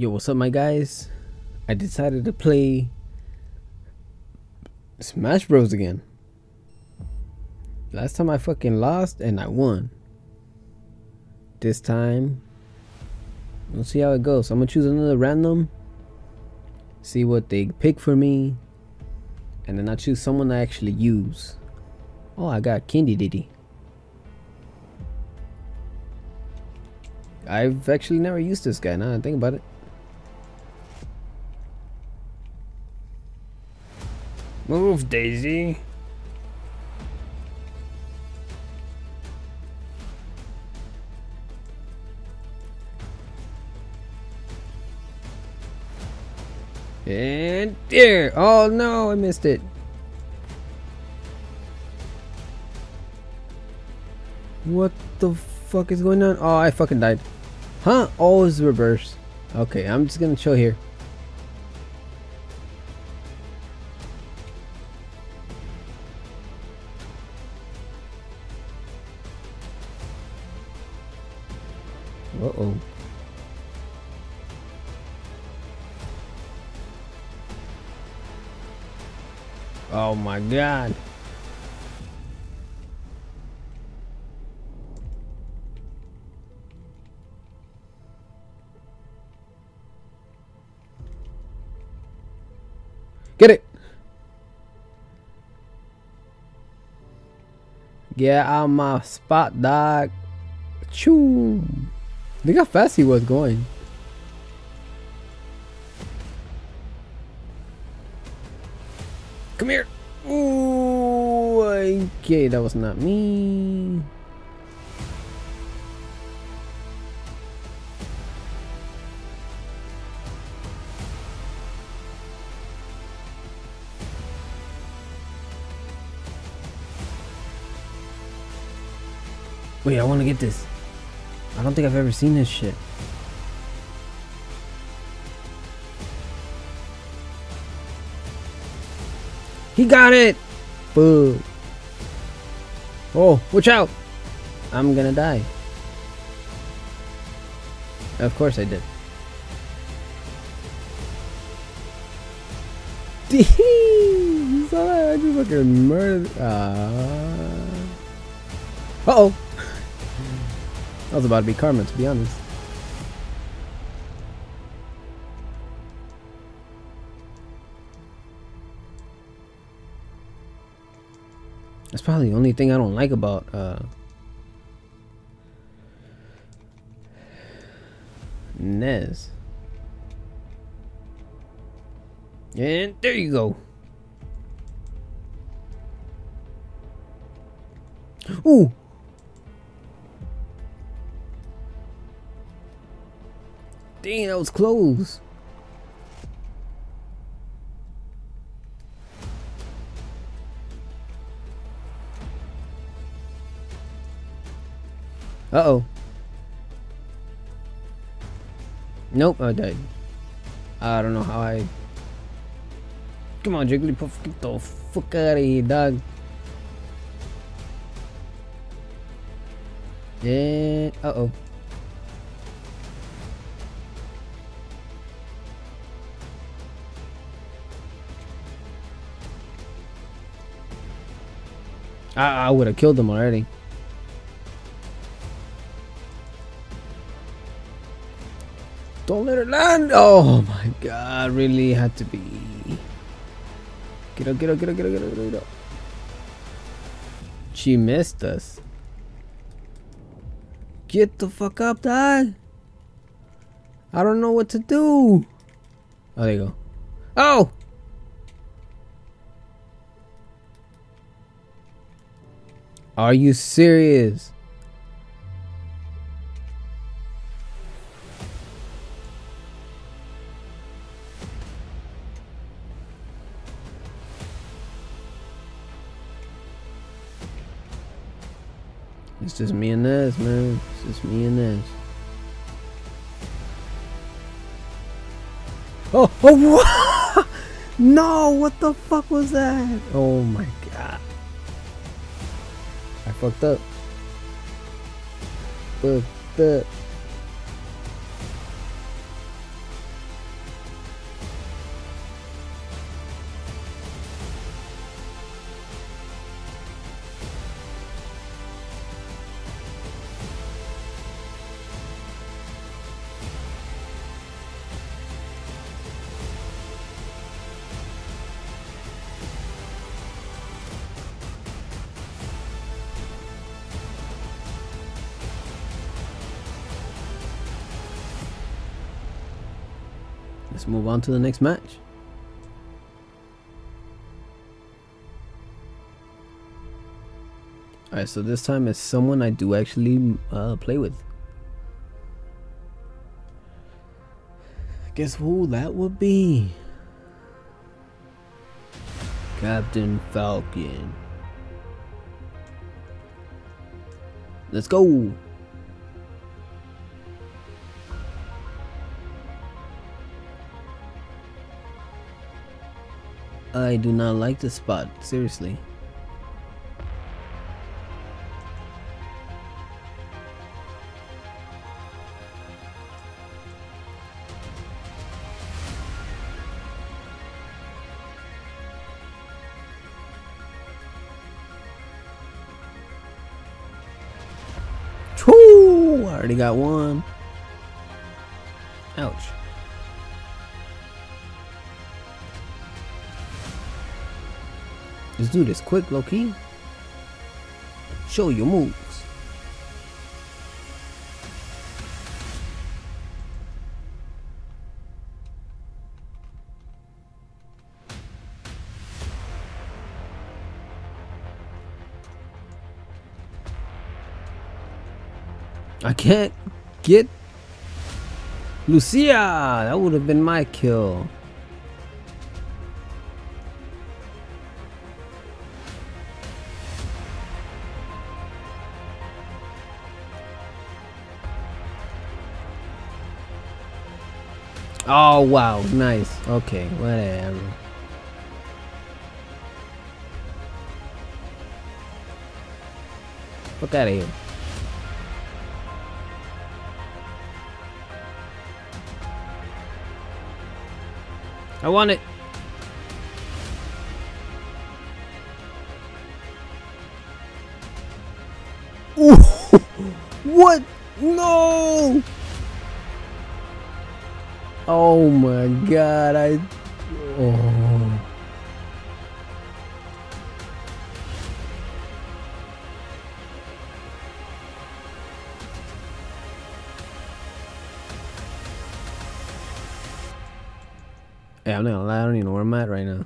Yo, what's up, my guys? I decided to play Smash Bros. again. Last time I fucking lost and I won. This time, we'll see how it goes. I'm gonna choose another random, see what they pick for me, and then I'll choose someone I actually use. Oh, I got Candy Diddy. I've actually never used this guy now I think about it. Move, Daisy. And there. Oh no, I missed it. What the fuck is going on? Oh, I fucking died. Huh? Oh, it's reverse. Okay, I'm just gonna chill here. Uh-oh. Oh my god. Get it. Get out my spot, dog. Choo. Look how fast he was going. Come here. Ooh, okay, that was not me. Wait, I want to get this. I don't think I've ever seen this shit. He got it! Boo. Oh, watch out! I'm gonna die. Of course I did. You saw that? I just fucking murdered. Uh oh! That was about to be karma, to be honest. That's probably the only thing I don't like about uh Ness. And there you go. Ooh. Dang, that was close. Uh-oh. Nope, I died. I don't know how I... Come on, Jigglypuff, get the fuck out of here, dog. Yeah, uh-oh. I, I would have killed him already. Don't let her land! Oh my god, really had to be. Get up, get up, get up, get up, get up, get up. She missed us. Get the fuck up, dog. I don't know what to do. Oh, there you go. Oh! Are you serious? It's just me and this, man. It's just me and this. Oh, oh, what? no, what the fuck was that? Oh my god. I fucked up. Fucked up. Let's move on to the next match. Alright, so this time it's someone I do actually uh, play with. Guess who that would be? Captain Falcon. Let's go! I do not like this spot, seriously. Woo! I already got one. Ouch. Let's do this quick, Loki. Show your moves. I can't get Lucina. That would have been my kill. Oh wow, nice. Okay, whatever. Fuck out of here. I want it. Ooh, god, I... Oh. Hey, I'm not gonna lie, I don't even know where I'm at right now.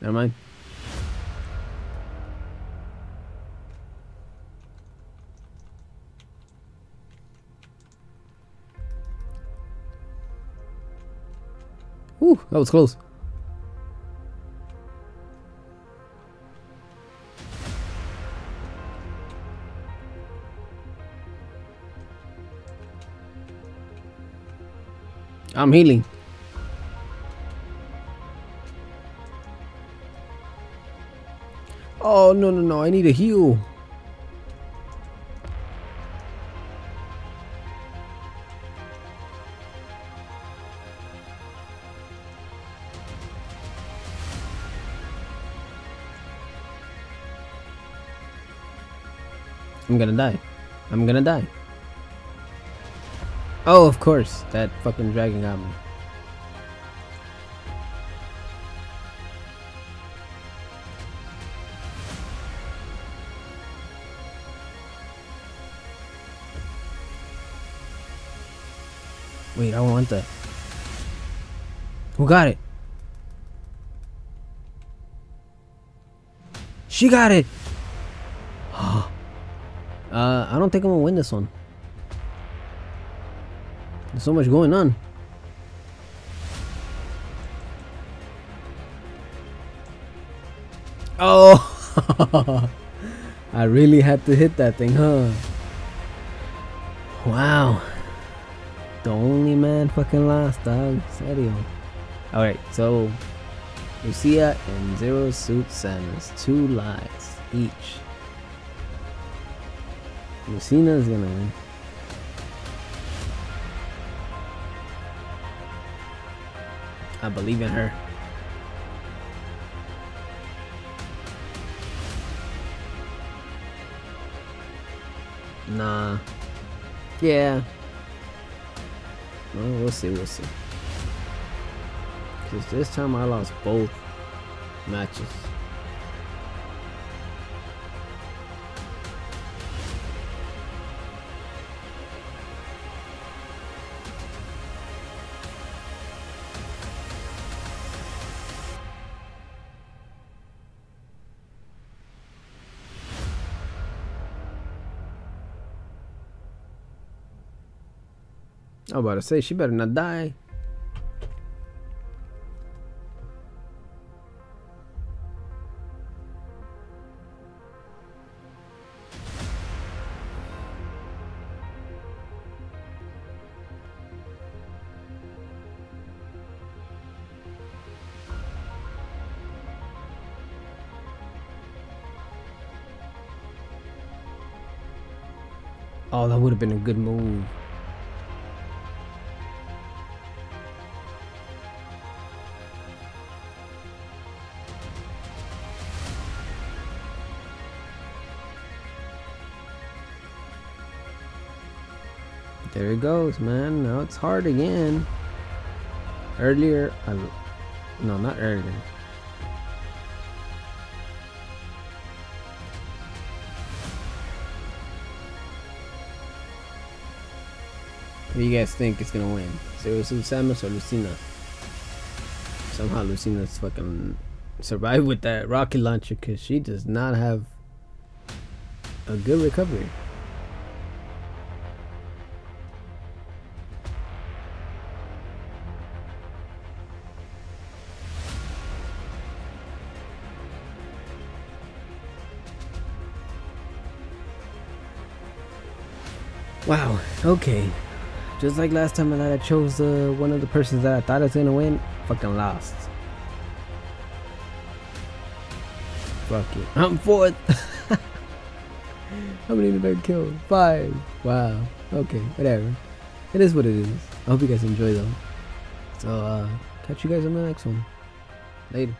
Never mind. Whew, that was close. I'm healing. Oh, no, no, no. I need a heal. I'm gonna die. I'm gonna die. Oh, of course. That fucking dragon got me. Wait, I want that. Who got it? She got it! Uh, I don't think I'm gonna win this one. There's so much going on. Oh! I really had to hit that thing, huh? Wow. The only man fucking lost, dog. Serio. Alright, so Lucina and Zero Suit Samus. Two lives each. Lucina's gonna win. I believe in her. Nah. Yeah. Well, we'll see, we'll see. Because this time I lost both matches. I was about to say, she better not die. Oh, that would have been a good move. It goes, man. Now it's hard again. Earlier, I, no, not earlier. Who do you guys think is gonna win? Seriously, Samus or Lucina? Somehow Lucina's fucking survived with that rocket launcher because she does not have a good recovery. Wow, okay. Just like last time that I chose uh, one of the persons that I thought was gonna win, fucking lost. Fuck it. I'm fourth! How many did I kill? Five. Wow. Okay, whatever. It is what it is. I hope you guys enjoy though. So, uh, catch you guys on the next one. Later.